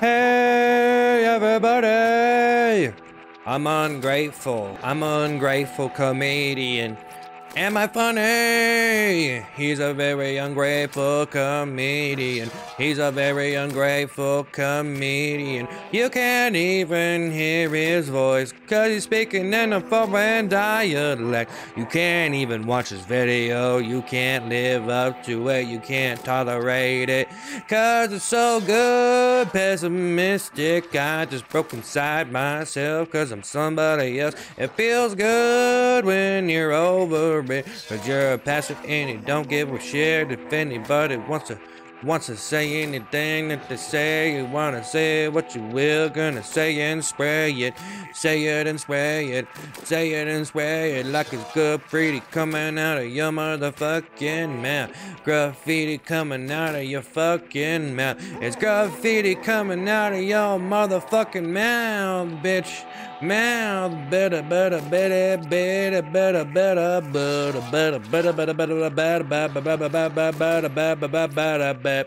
Hey, everybody! I'm ungrateful. I'm ungrateful comedian. Am I funny? He's a very ungrateful comedian. He's a very ungrateful comedian. You can't even hear his voice, cause he's speaking in a foreign dialect. You can't even watch his video. You can't live up to it. You can't tolerate it, cause it's so good. Pessimistic. I just broke inside myself, cause I'm somebody else. It feels good when you're over Cause you're a passive and you don't give a shit if anybody wants to wants to say anything that they say. You wanna say what you will, gonna say and spray it. Say it and spray it. Say it and spray it like it's graffiti coming out of your motherfucking mouth. Graffiti coming out of your fucking mouth. It's graffiti coming out of your motherfucking mouth, bitch. Mouth better, better, better, better, better, better, better, better, better, better, better, better, better, better, better, better, better, better, แบบ